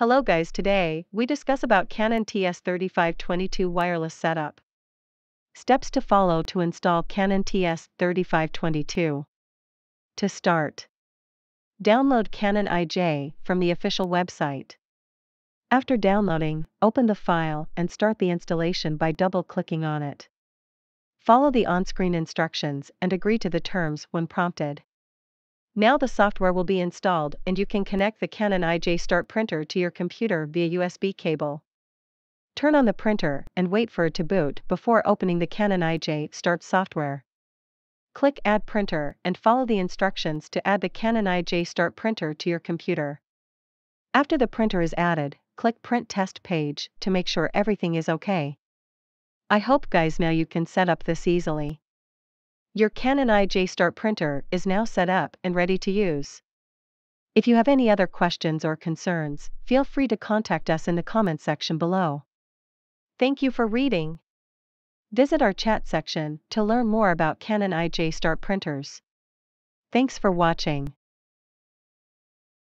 Hello guys today, we discuss about Canon TS3522 wireless setup. Steps to follow to install Canon TS3522. To start, download Canon IJ from the official website. After downloading, open the file and start the installation by double-clicking on it. Follow the on-screen instructions and agree to the terms when prompted. Now the software will be installed and you can connect the Canon IJ Start printer to your computer via USB cable. Turn on the printer and wait for it to boot before opening the Canon IJ Start software. Click Add Printer and follow the instructions to add the Canon IJ Start printer to your computer. After the printer is added, click Print Test page to make sure everything is okay. I hope guys now you can set up this easily. Your Canon IJ Start printer is now set up and ready to use. If you have any other questions or concerns, feel free to contact us in the comment section below. Thank you for reading. Visit our chat section to learn more about Canon IJ Start printers. Thanks for watching.